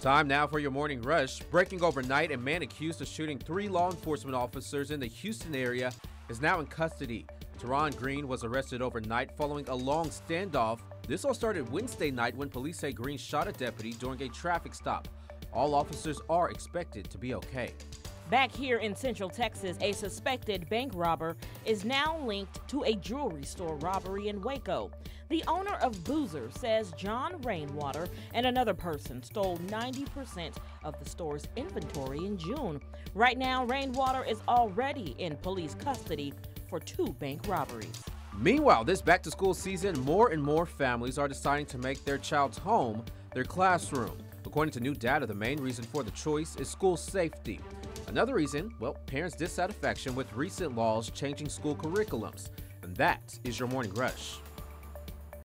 Time now for your morning rush. Breaking overnight, a man accused of shooting three law enforcement officers in the Houston area is now in custody. Teron Green was arrested overnight following a long standoff. This all started Wednesday night when police say Green shot a deputy during a traffic stop. All officers are expected to be okay. Back here in Central Texas, a suspected bank robber is now linked to a jewelry store robbery in Waco. The owner of Boozer says John Rainwater and another person stole 90% of the store's inventory in June. Right now, Rainwater is already in police custody for two bank robberies. Meanwhile, this back to school season, more and more families are deciding to make their child's home their classroom. According to new data, the main reason for the choice is school safety. Another reason, well, parents' dissatisfaction with recent laws changing school curriculums. And that is your morning rush.